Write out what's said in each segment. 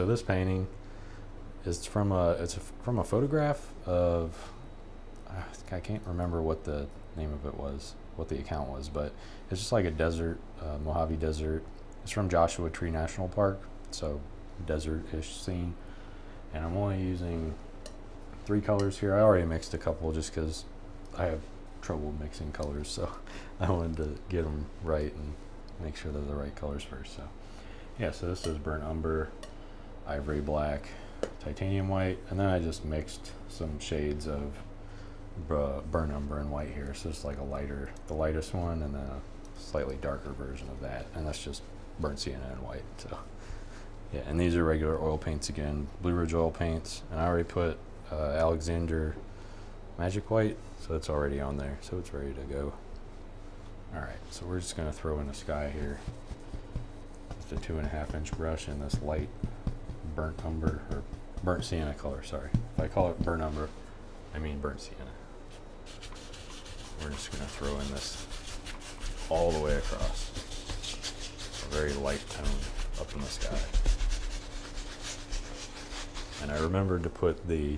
so this painting is from a it's a, from a photograph of I can't remember what the name of it was, what the account was, but it's just like a desert, uh, Mojave Desert. It's from Joshua Tree National Park, so desert-ish scene. And I'm only using three colors here. I already mixed a couple just because I have trouble mixing colors, so I wanted to get them right and make sure they're the right colors first. So yeah, so this is burnt umber, ivory black, titanium white, and then I just mixed some shades of burnt umber and white here. So it's like a lighter, the lightest one, and then a slightly darker version of that, and that's just burnt sienna and white. So yeah, and these are regular oil paints again, Blue Ridge oil paints, and I already put uh, Alexander Magic White, so it's already on there, so it's ready to go. All right, so we're just gonna throw in the sky here. Just a two and a half inch brush in this light burnt umber, or burnt sienna color, sorry. If I call it burnt umber, I mean burnt sienna. We're just gonna throw in this all the way across. A very light tone up in the sky. And I remembered to put the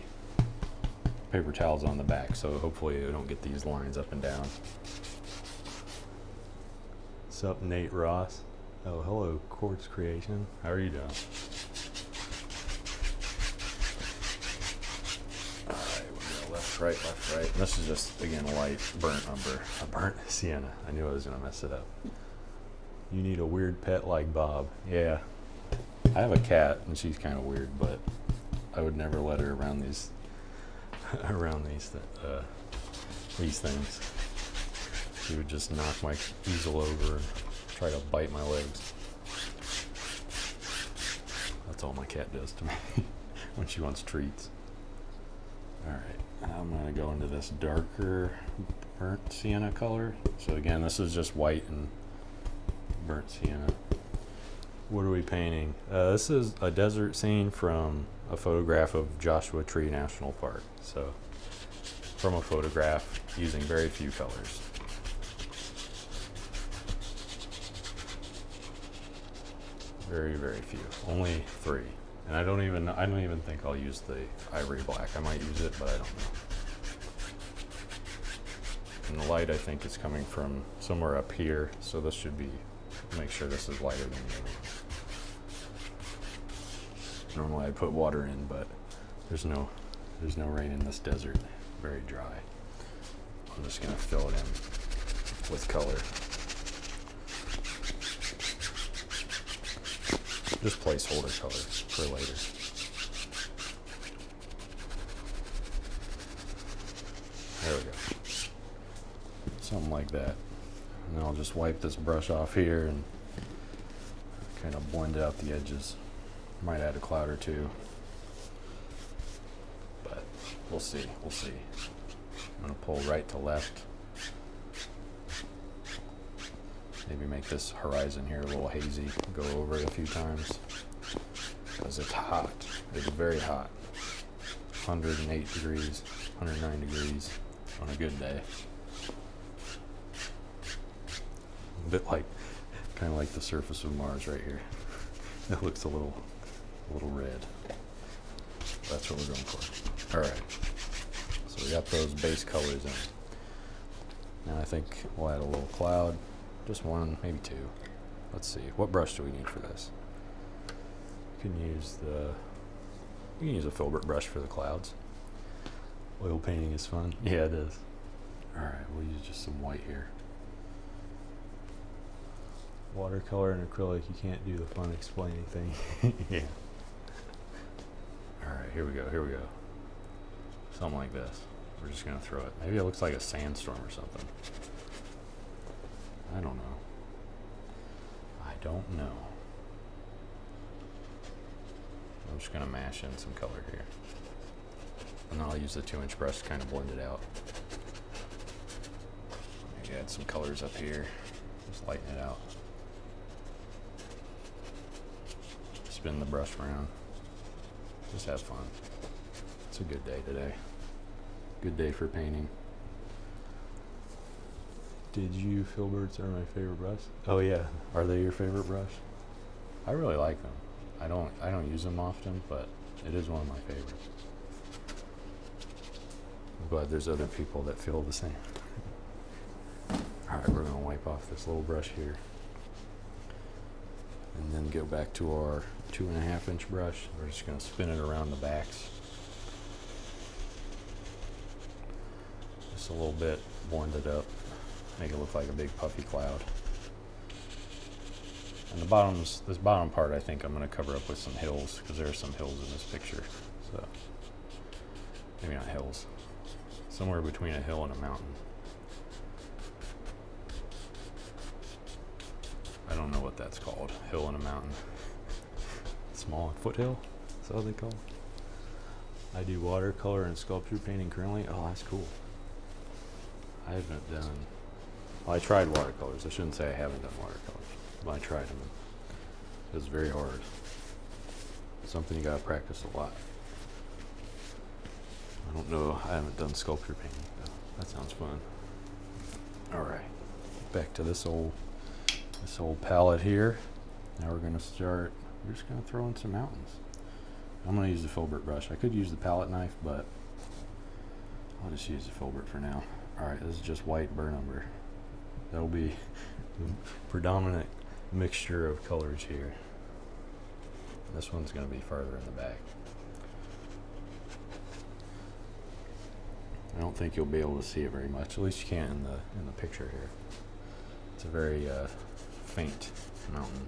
paper towels on the back, so hopefully I don't get these lines up and down. What's up, Nate Ross? Oh, hello, Quartz Creation. How are you doing? Alright, we're going left, right, left, right. And this is just, again, a light burnt umber. A burnt sienna. I knew I was going to mess it up. You need a weird pet like Bob. Yeah. I have a cat, and she's kind of weird, but I would never let her around these around these th uh, these things. She would just knock my easel over and try to bite my legs. That's all my cat does to me when she wants treats. Alright, I'm going to go into this darker burnt sienna color. So again, this is just white and burnt sienna. What are we painting? Uh, this is a desert scene from a photograph of Joshua Tree National Park. So, from a photograph using very few colors. Very, very few. Only three. And I don't even I don't even think I'll use the ivory black. I might use it, but I don't know. And the light I think is coming from somewhere up here, so this should be make sure this is lighter than other. Normally I put water in, but there's no there's no rain in this desert. Very dry. I'm just gonna fill it in with color. Just placeholder color for later. There we go. Something like that. And I'll just wipe this brush off here and kind of blend out the edges. Might add a cloud or two. But we'll see, we'll see. I'm gonna pull right to left. Maybe make this horizon here a little hazy. Go over it a few times. Because it's hot. It's very hot. 108 degrees, 109 degrees on a good day. A bit like, kind of like the surface of Mars right here. It looks a little a little red. That's what we're going for. All right. So we got those base colors in. Now I think we'll add a little cloud. Just one, maybe two. Let's see. What brush do we need for this? You can use the you can use a filbert brush for the clouds. Oil painting is fun. Yeah, it is. All right, we'll use just some white here. Watercolor and acrylic, you can't do the fun explaining thing. yeah. All right, here we go, here we go. Something like this. We're just gonna throw it. Maybe it looks like a sandstorm or something. I don't know. I don't know. I'm just gonna mash in some color here. And I'll use the two inch brush to kind of blend it out. Maybe add some colors up here. Just lighten it out. Spin the brush around. Just have fun. It's a good day today. Good day for painting. Did you filberts are my favorite brush? Oh yeah, are they your favorite brush? I really like them. I don't I don't use them often, but it is one of my favorites. I'm glad there's other people that feel the same. All right, we're gonna wipe off this little brush here, and then go back to our two and a half inch brush. We're just gonna spin it around the backs. Just a little bit, blend it up, make it look like a big puffy cloud. And the bottoms, this bottom part, I think I'm going to cover up with some hills because there are some hills in this picture. So maybe not hills, somewhere between a hill and a mountain. I don't know what that's called. Hill and a mountain. Small foothill. Is that what they call? It? I do watercolor and sculpture painting currently. Oh, that's cool. I haven't done. Well, I tried watercolors. I shouldn't say I haven't done watercolors. I tried them. It was very hard. Something you gotta practice a lot. I don't know. I haven't done sculpture painting. Though. That sounds fun. All right, back to this old this old palette here. Now we're gonna start. We're just gonna throw in some mountains. I'm gonna use the filbert brush. I could use the palette knife, but I'll just use the filbert for now. All right, this is just white burnt umber. That'll be the predominant mixture of colors here. This one's going to be farther in the back. I don't think you'll be able to see it very much. At least you can in the in the picture here. It's a very uh, faint mountain.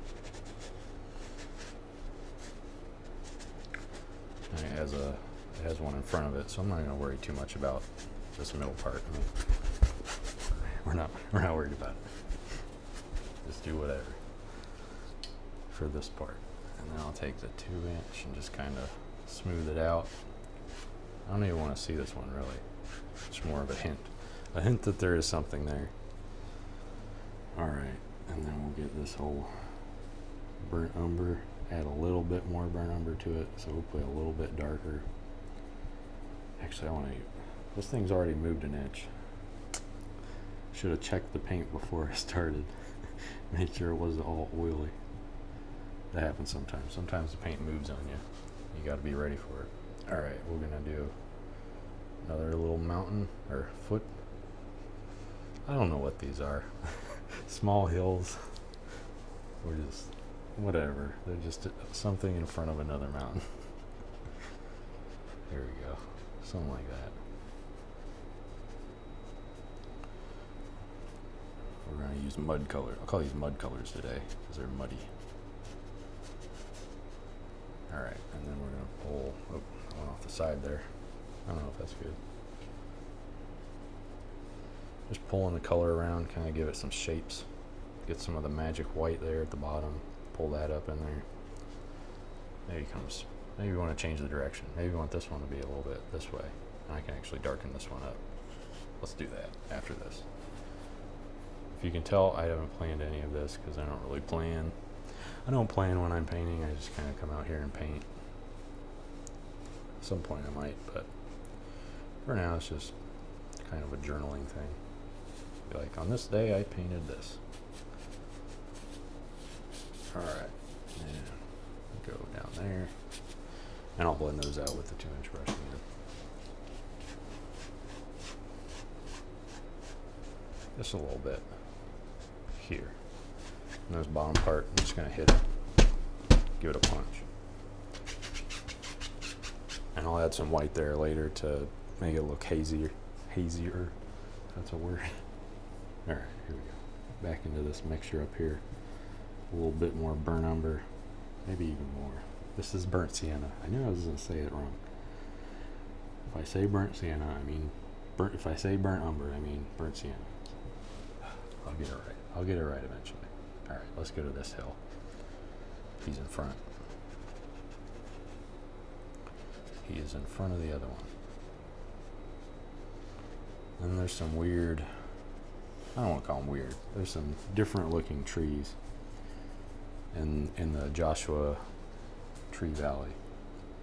And it has a it has one in front of it, so I'm not going to worry too much about this middle part. We're not we're not worried about it. Just do whatever for this part. And then I'll take the two inch and just kind of smooth it out. I don't even want to see this one really. It's more of a hint. A hint that there is something there. Alright, and then we'll get this whole burnt umber, add a little bit more burnt umber to it, so hopefully a little bit darker. Actually, I want to, this thing's already moved an inch. Should have checked the paint before I started. Make sure it wasn't all oily. That happens sometimes. Sometimes the paint moves on you. You got to be ready for it. All right, we're gonna do another little mountain or foot. I don't know what these are. Small hills. Or just whatever. They're just something in front of another mountain. there we go. Something like that. We're going to use mud color. I'll call these mud colors today because they're muddy. Alright, and then we're going to pull, oh, I went off the side there. I don't know if that's good. Just pulling the color around, kind of give it some shapes. Get some of the magic white there at the bottom. Pull that up in there. Maybe comes, maybe we want to change the direction. Maybe we want this one to be a little bit this way. And I can actually darken this one up. Let's do that after this. You can tell, I haven't planned any of this because I don't really plan I don't plan when I'm painting. I just kind of come out here and paint. At some point I might, but for now it's just kind of a journaling thing. Like, on this day I painted this. Alright, go down there. And I'll blend those out with the two inch brush again. Just a little bit here. And this bottom part, I'm just going to hit it, give it a punch. And I'll add some white there later to make it look hazier. Hazier, that's a word. All right, here we go. Back into this mixture up here. A little bit more burnt umber, maybe even more. This is burnt sienna. I knew I was going to say it wrong. If I say burnt sienna, I mean burnt. If I say burnt umber, I mean burnt sienna. I'll get it right. I'll get it right eventually. All right, let's go to this hill. He's in front. He is in front of the other one. And there's some weird, I don't want to call them weird. There's some different looking trees in in the Joshua Tree Valley.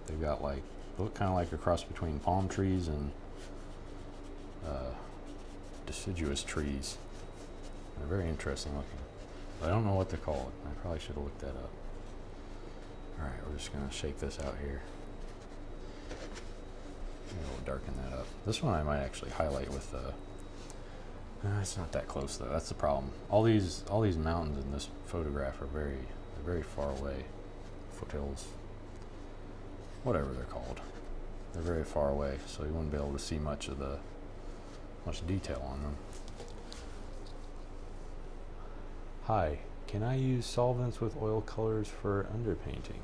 They've got like look kind of like a cross between palm trees and uh, deciduous trees. Very interesting looking. I don't know what to call it. I probably should have looked that up. Alright, we're just going to shake this out here. Maybe we'll darken that up. This one I might actually highlight with uh, uh, it's not that close though. That's the problem. All these all these mountains in this photograph are very very far away. Foothills. Whatever they're called. They're very far away, so you wouldn't be able to see much of the much detail on them. Hi, can I use solvents with oil colors for underpainting?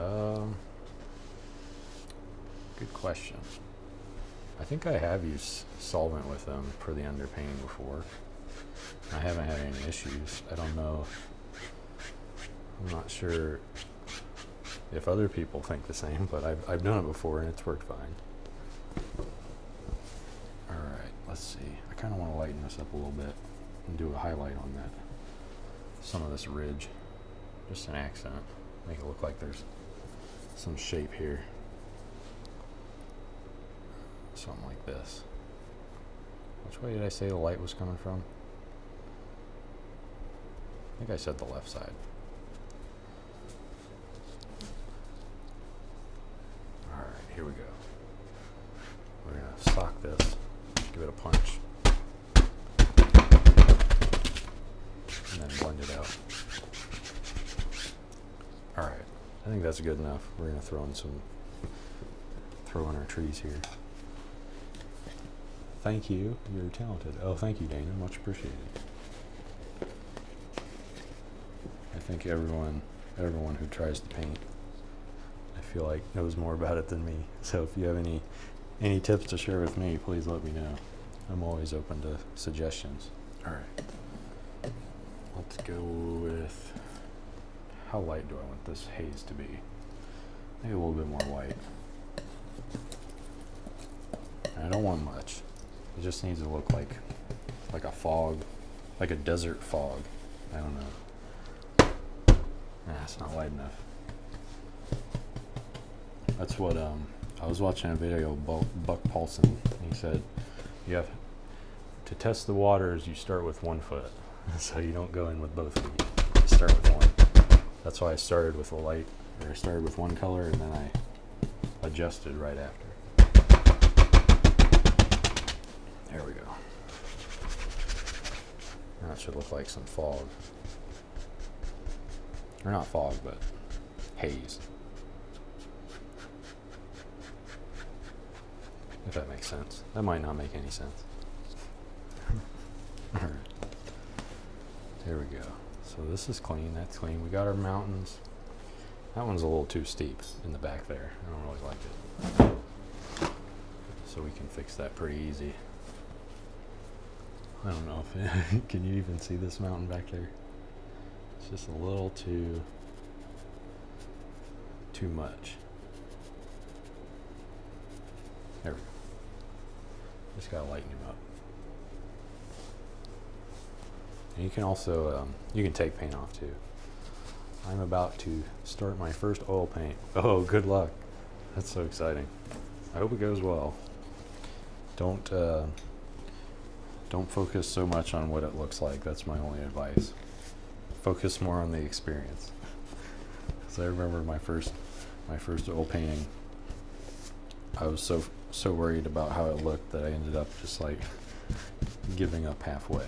Um, good question. I think I have used solvent with them for the underpainting before. I haven't had any issues. I don't know. I'm not sure if other people think the same, but I've, I've done it before and it's worked fine. Alright, let's see. I kind of want to lighten this up a little bit and do a highlight on that. Some of this ridge. Just an accent. Make it look like there's some shape here something like this. Which way did I say the light was coming from? I think I said the left side. Alright, here we go. We're going to sock this, give it a punch, and then blend it out. Alright, I think that's good enough. We're going to throw in some, throw in our trees here. Thank you. You're talented. Oh, thank you, Dana. Much appreciated. I think everyone, everyone who tries to paint, I feel like knows more about it than me. So if you have any, any tips to share with me, please let me know. I'm always open to suggestions. All right. Let's go with how light do I want this haze to be? Maybe a little bit more white. I don't want much. It just needs to look like like a fog, like a desert fog. I don't know. Nah, it's not light enough. That's what um I was watching a video of Buck, Buck Paulson. He said you have to test the waters. You start with one foot, so you don't go in with both feet. You start with one. That's why I started with a light, or I started with one color and then I adjusted right after. There we go. That should look like some fog. Or not fog, but haze. If that makes sense. That might not make any sense. Alright. There we go. So this is clean, that's clean. We got our mountains. That one's a little too steep in the back there. I don't really like it. So we can fix that pretty easy. I don't know if can you even see this mountain back there. It's just a little too too much. There we go. Just gotta lighten him up. And you can also um, you can take paint off too. I'm about to start my first oil paint. Oh, good luck. That's so exciting. I hope it goes well. Don't uh, don't focus so much on what it looks like. That's my only advice. Focus more on the experience. Because I remember my first my first oil painting. I was so so worried about how it looked that I ended up just like giving up halfway.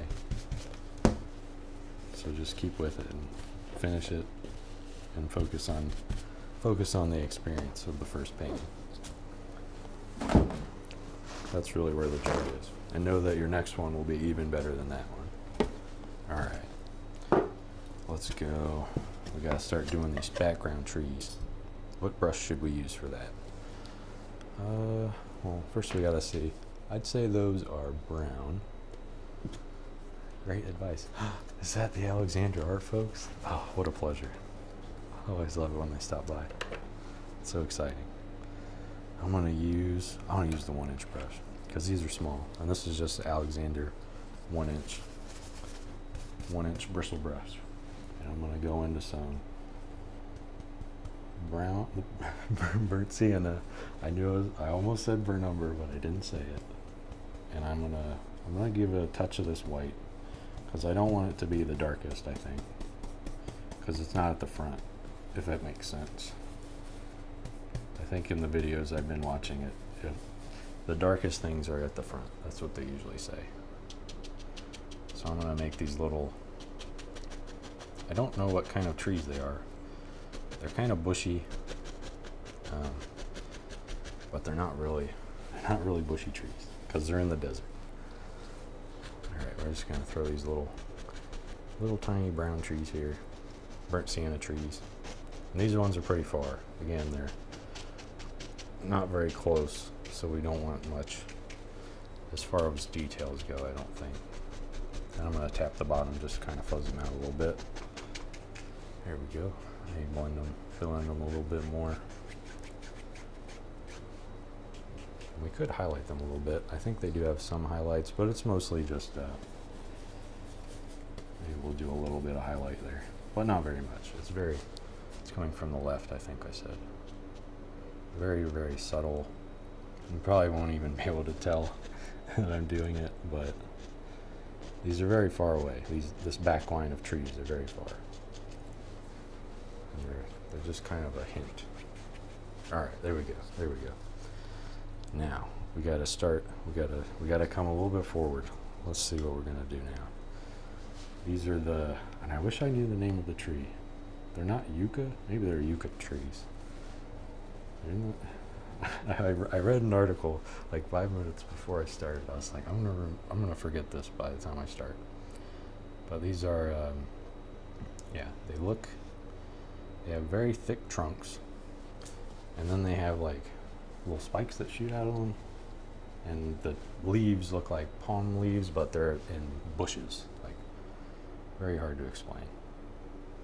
So just keep with it and finish it and focus on focus on the experience of the first painting. That's really where the joy is and know that your next one will be even better than that one. All right, let's go. We gotta start doing these background trees. What brush should we use for that? Uh, well, first we gotta see. I'd say those are brown. Great advice. Is that the Alexander Art, folks? Oh, what a pleasure. I always love it when they stop by. It's so exciting. I'm gonna use, I wanna use the one inch brush because these are small. And this is just Alexander one inch, one inch bristle brush. And I'm gonna go into some brown, burnt sienna. I knew was, I almost said burnt umber, but I didn't say it. And I'm gonna, I'm gonna give it a touch of this white because I don't want it to be the darkest, I think. Because it's not at the front. if that makes sense. I think in the videos I've been watching it, it, the darkest things are at the front. That's what they usually say. So I'm going to make these little, I don't know what kind of trees they are. They're kind of bushy, um, but they're not really, they're not really bushy trees because they're in the desert. We're just going to throw these little, little tiny brown trees here, burnt sienna trees. And these ones are pretty far. Again, they're not very close, so we don't want much as far as details go, I don't think. And I'm going to tap the bottom, just kind of fuzz them out a little bit. There we go. Maybe blend them, fill in them a little bit more. We could highlight them a little bit. I think they do have some highlights, but it's mostly just, uh, we'll do a little bit of highlight there, but not very much. It's very, it's coming from the left, I think I said. Very, very subtle. You probably won't even be able to tell that I'm doing it, but these are very far away. These, this back line of trees are very far. They're, they're just kind of a hint. All right, there we go. There we go. Now we got to start. We got to we got to come a little bit forward. Let's see what we're gonna do now. These are the, and I wish I knew the name of the tree. They're not yucca. Maybe they're yucca trees. I, I read an article like five minutes before I started. I was like, I'm gonna I'm gonna forget this by the time I start. But these are, um, yeah, they look. They have very thick trunks, and then they have like little spikes that shoot out of them, and the leaves look like palm leaves, but they're in bushes. Very hard to explain.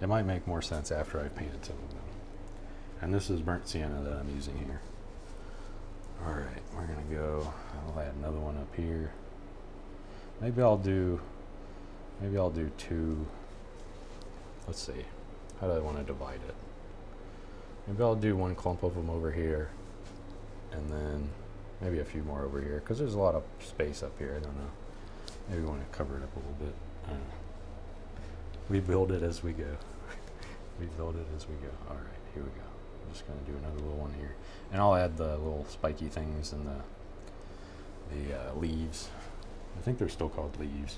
It might make more sense after I've painted some of them. And this is burnt sienna that I'm using here. All right, we're gonna go, I'll add another one up here. Maybe I'll do, maybe I'll do two, let's see, how do I wanna divide it? Maybe I'll do one clump of them over here, and then maybe a few more over here, because there's a lot of space up here, I don't know. Maybe we wanna cover it up a little bit. We build it as we go. we build it as we go. All right, here we go. I'm just going to do another little one here. And I'll add the little spiky things and the, the uh, leaves. I think they're still called leaves.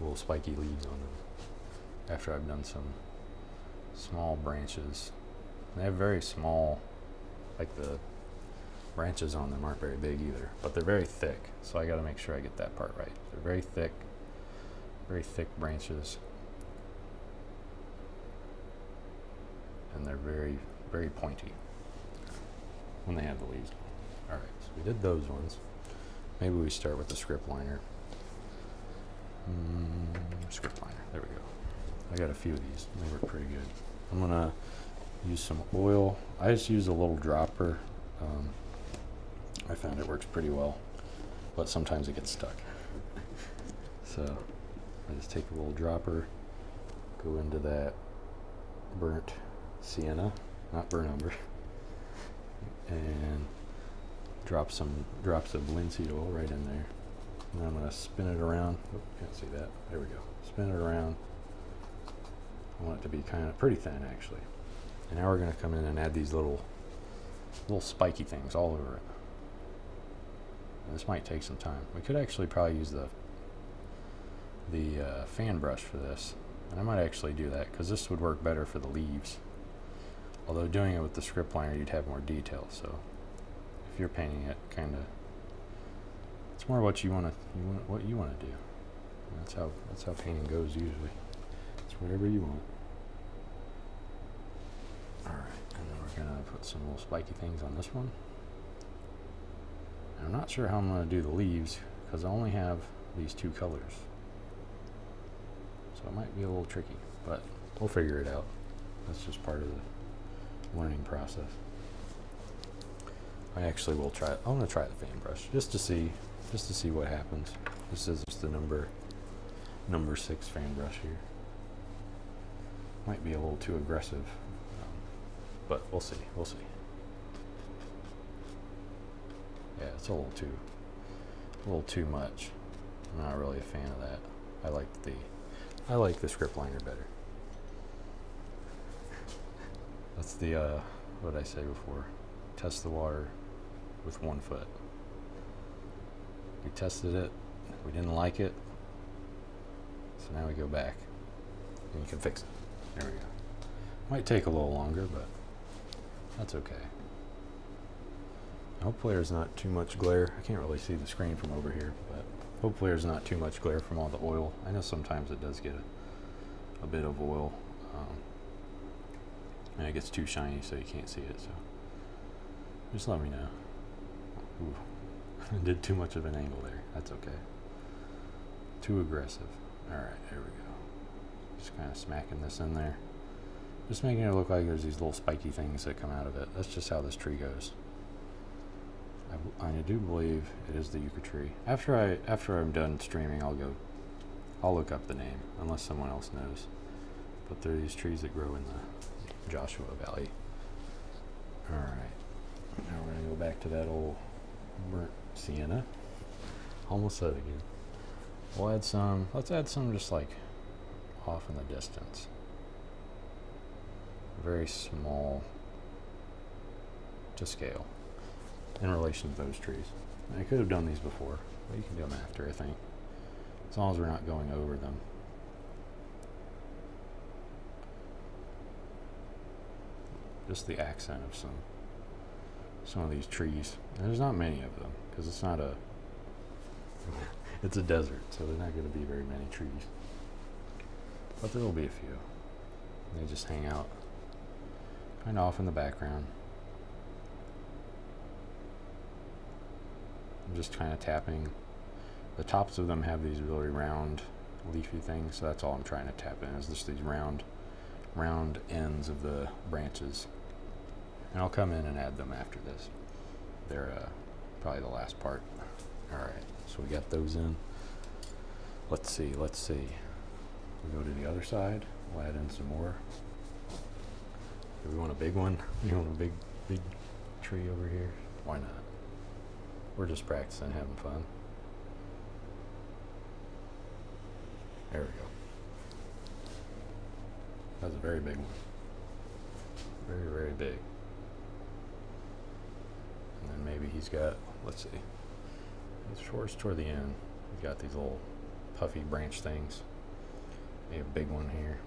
Little spiky leaves on them. After I've done some small branches. They have very small, like the branches on them aren't very big either, but they're very thick. So I got to make sure I get that part right. They're very thick, very thick branches. And they're very very pointy when they have the leaves. All right, so we did those ones. Maybe we start with the script liner. Mm, script liner, there we go. I got a few of these, they work pretty good. I'm gonna use some oil. I just use a little dropper. Um, I found it works pretty well, but sometimes it gets stuck. so I just take a little dropper, go into that burnt sienna not burn umber, and drop some drops of linseed oil right in there. And I'm going to spin it around. Oh, can't see that. There we go. Spin it around. I want it to be kind of pretty thin actually. And now we're going to come in and add these little little spiky things all over it. And this might take some time. We could actually probably use the the uh, fan brush for this. And I might actually do that because this would work better for the leaves. Although doing it with the script liner, you'd have more detail. So if you're painting it, kind of, it's more what you want to, what you want to do. That's how that's how painting goes usually. It's whatever you want. All right, and then we're gonna put some little spiky things on this one. And I'm not sure how I'm gonna do the leaves because I only have these two colors. So it might be a little tricky, but we'll figure it out. That's just part of the learning process. I actually will try. I'm to try the fan brush just to see, just to see what happens. This is just the number, number six fan brush here. Might be a little too aggressive, um, but we'll see. We'll see. Yeah, it's a little too, a little too much. I'm not really a fan of that. I like the, I like the script liner better. That's the, uh, what did I say before? Test the water with one foot. We tested it, we didn't like it, so now we go back and you can fix it. There we go. Might take a little longer, but that's okay. Hopefully there's not too much glare. I can't really see the screen from over here, but hopefully there's not too much glare from all the oil. I know sometimes it does get a, a bit of oil. Um, and it gets too shiny so you can't see it, so just let me know. Ooh, I did too much of an angle there. That's okay. Too aggressive. Alright, there we go. Just kind of smacking this in there. Just making it look like there's these little spiky things that come out of it. That's just how this tree goes. I, I do believe it is the yucca tree. After I after I'm done streaming, I'll go. I'll look up the name unless someone else knows. But there are these trees that grow in the Joshua Valley. All right. Now we're gonna go back to that old burnt sienna. Almost said again. We'll add some. Let's add some just like off in the distance. Very small to scale in relation to those trees. I could have done these before, but you can do them after, I think. As long as we're not going over them. Just the accent of some some of these trees. And there's not many of them because it's not a it's a desert, so there's not going to be very many trees. But there will be a few. They just hang out kind of off in the background. I'm just kind of tapping. The tops of them have these really round leafy things, so that's all I'm trying to tap in is just these round round ends of the branches. And I'll come in and add them after this. They're uh, probably the last part. Alright, so we got those in. Let's see, let's see. We go to the other side, we'll add in some more. Do we want a big one? You want a big, big tree over here? Why not? We're just practicing, having fun. There we go. That's a very big one. Very, very big. And then maybe he's got, let's see, it's towards toward the end. He's got these little puffy branch things. Maybe a big one here.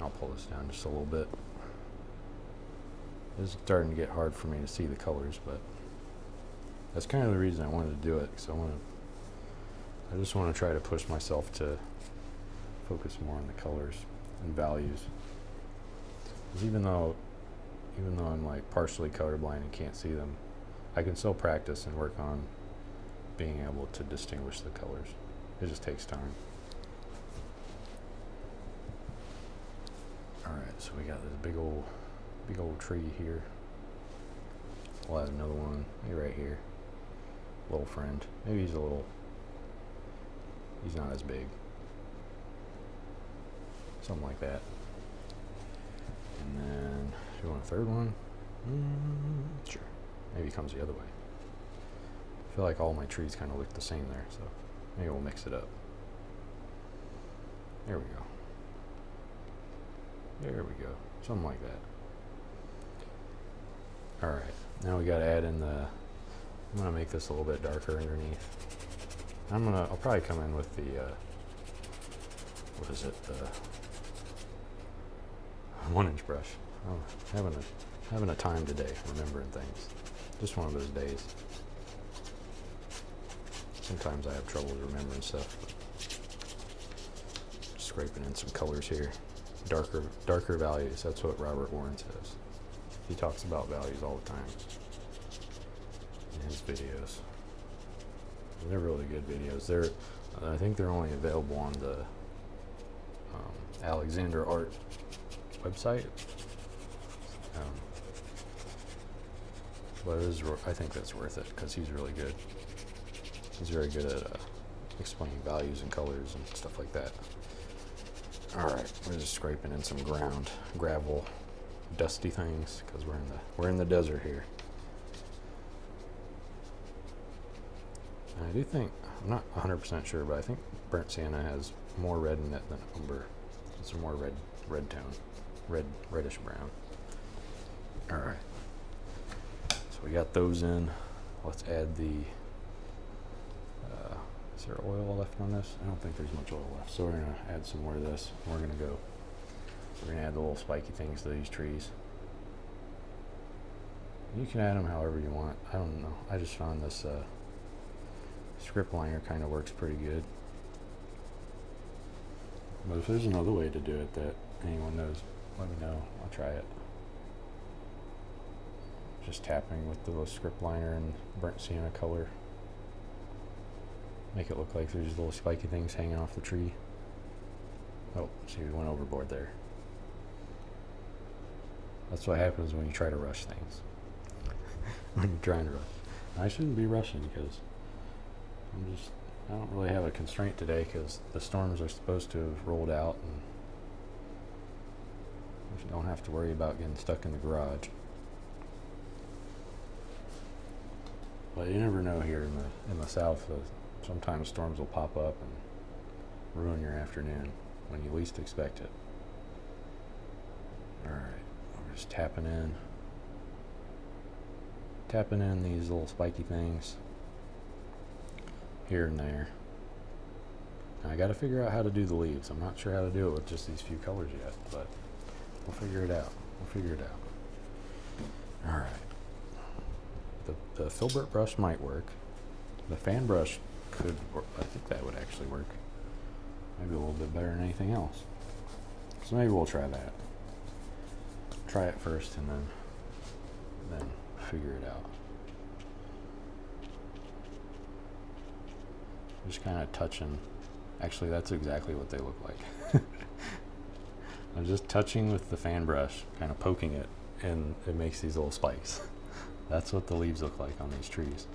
I'll pull this down just a little bit. It's starting to get hard for me to see the colors, but that's kind of the reason I wanted to do it because I want to I just want to try to push myself to focus more on the colors and values because even though even though I'm like partially colorblind and can't see them I can still practice and work on being able to distinguish the colors it just takes time alright so we got this big old big old tree here we'll add another one maybe right here little friend. Maybe he's a little, he's not as big. Something like that. And then, want a third one, mm, sure. Maybe he comes the other way. I feel like all my trees kind of look the same there, so maybe we'll mix it up. There we go. There we go. Something like that. Alright, now we got to add in the I'm gonna make this a little bit darker underneath. I'm gonna, I'll probably come in with the, uh, what is it, uh, one inch brush. Oh, having a, having a time today, remembering things. Just one of those days. Sometimes I have trouble remembering stuff. Scraping in some colors here. Darker, darker values, that's what Robert Warren says. He talks about values all the time in his videos. They're really good videos. They're, I think they're only available on the um, Alexander Art website. Um, but it is, I think that's worth it because he's really good. He's very good at uh, explaining values and colors and stuff like that. All right, we're just scraping in some ground, gravel, dusty things because we're in the we're in the desert here. I do think, I'm not 100% sure, but I think burnt sienna has more red in it than umber. It's a more red, red tone. red, reddish brown. All right. We got those in. Let's add the. Uh, is there oil left on this? I don't think there's much oil left. So we're gonna add some more of this. We're gonna go. We're gonna add the little spiky things to these trees. You can add them however you want. I don't know. I just found this uh, script liner kind of works pretty good. But if there's another way to do it that anyone knows, let me know. I'll try it. Just tapping with the little script liner and burnt sienna color. Make it look like there's little spiky things hanging off the tree. Oh, see, we went overboard there. That's what happens when you try to rush things. when you're trying to rush. I shouldn't be rushing because I'm just, I don't really have a constraint today because the storms are supposed to have rolled out and we don't have to worry about getting stuck in the garage. But you never know here in the in the south. Uh, sometimes storms will pop up and ruin your afternoon when you least expect it. All right, we're just tapping in, tapping in these little spiky things here and there. Now I got to figure out how to do the leaves. I'm not sure how to do it with just these few colors yet, but we'll figure it out. We'll figure it out. All right the, the filbert brush might work. The fan brush could work. I think that would actually work. Maybe a little bit better than anything else. So maybe we'll try that. Try it first and then then figure it out. Just kind of touching. Actually, that's exactly what they look like. I'm just touching with the fan brush, kind of poking it, and it makes these little spikes. That's what the leaves look like on these trees.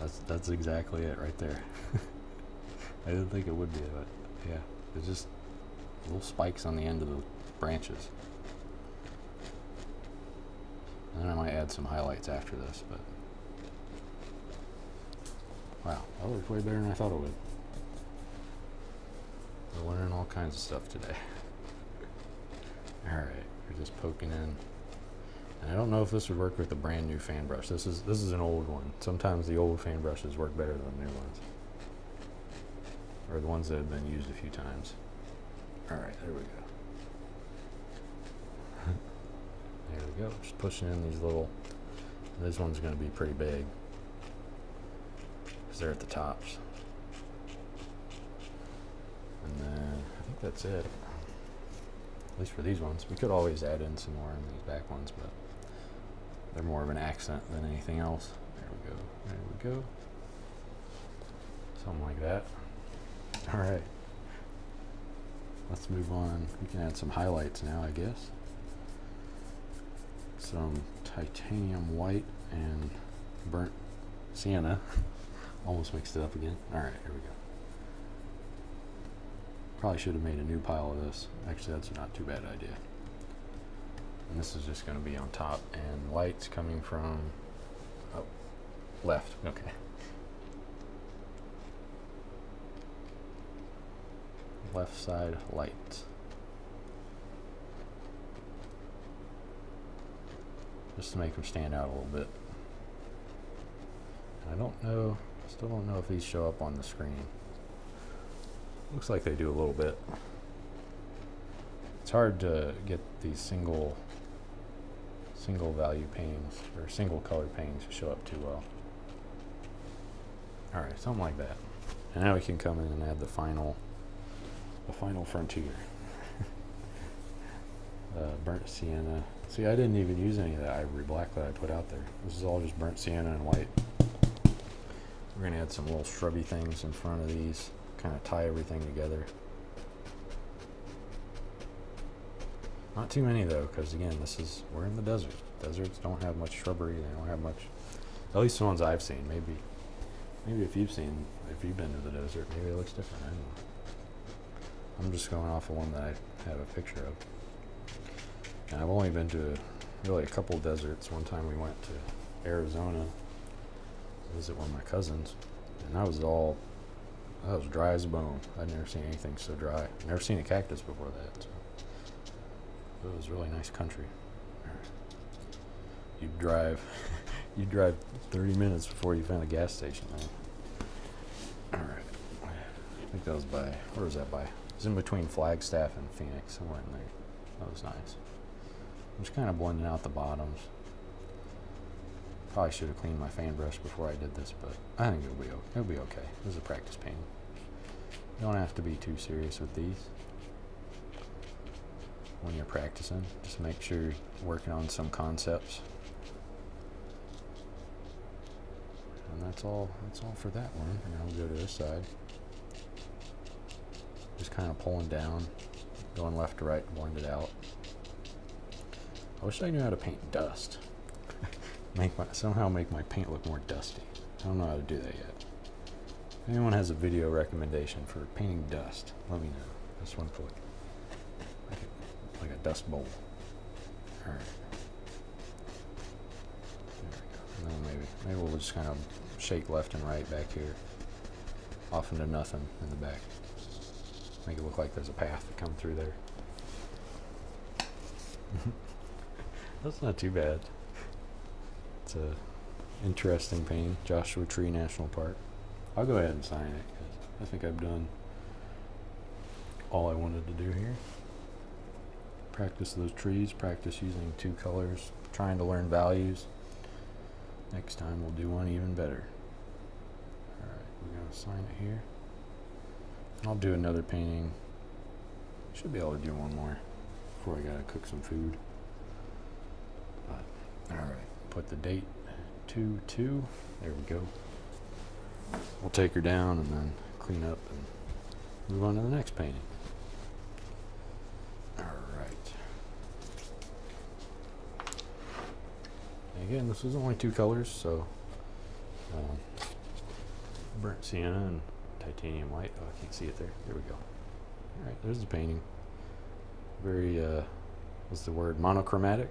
That's that's exactly it right there. I didn't think it would be, but yeah, it's just little spikes on the end of the branches. And then I might add some highlights after this, but wow, that looks way better than I thought it would. We're learning all kinds of stuff today. Alright, we're just poking in I don't know if this would work with a brand new fan brush. This is this is an old one. Sometimes the old fan brushes work better than the new ones. Or the ones that have been used a few times. Alright, there we go. there we go. Just pushing in these little this one's gonna be pretty big. Because they're at the tops. And then I think that's it. At least for these ones. We could always add in some more in these back ones, but they're more of an accent than anything else. There we go. There we go. Something like that. All right. Let's move on. We can add some highlights now, I guess. Some titanium white and burnt sienna. Almost mixed it up again. All right, here we go. Probably should have made a new pile of this. Actually, that's not too bad idea. And this is just going to be on top. And lights coming from oh, left. Okay. Left side light. Just to make them stand out a little bit. I don't know, still don't know if these show up on the screen. Looks like they do a little bit. It's hard to get these single single value panes or single color panes show up too well. All right, something like that. And now we can come in and add the final, the final frontier. uh, burnt sienna. See, I didn't even use any of that ivory black that I put out there. This is all just burnt sienna and white. We're gonna add some little shrubby things in front of these, kind of tie everything together. Not too many though, because again, this is we're in the desert. Deserts don't have much shrubbery. They don't have much. At least the ones I've seen. Maybe, maybe if you've seen, if you've been to the desert, maybe it looks different. I don't know. I'm just going off of one that I have a picture of. And I've only been to really a couple deserts. One time we went to Arizona to visit one of my cousins, and that was all that was dry as a bone. I'd never seen anything so dry. Never seen a cactus before that. So it was really nice country. You drive, you drive 30 minutes before you find a gas station. Man. All right. I think that was by where was that by? It was in between Flagstaff and Phoenix, somewhere in there. That was nice. I'm just kind of blending out the bottoms. Probably should have cleaned my fan brush before I did this, but I think it'll be okay. It'll be okay. This is a practice paint. You don't have to be too serious with these when you're practicing. Just make sure you're working on some concepts. And that's all that's all for that one. And I'll go to this side. Just kind of pulling down, going left to right blend it out. I wish I knew how to paint dust. make my somehow make my paint look more dusty. I don't know how to do that yet. If anyone has a video recommendation for painting dust, let me know. Just want to put like, like, a, like a dust bowl. Alright. There we go. Then maybe maybe we'll just kind of shake left and right back here. Off into nothing in the back. Make it look like there's a path to come through there. That's not too bad. It's a interesting painting, Joshua Tree National Park. I'll go ahead and sign it because I think I've done all I wanted to do here. Practice those trees, practice using two colors, trying to learn values. Next time we'll do one even better. Alright, we're going to sign it here. I'll do another painting. Should be able to do one more before I gotta cook some food. But, alright, put the date 2 2. There we go. We'll take her down and then clean up and move on to the next painting. Alright. Again, this is only two colors, so um, burnt sienna and titanium white. Oh, I can't see it there. There we go. All right, there's the painting. Very, uh, what's the word? Monochromatic.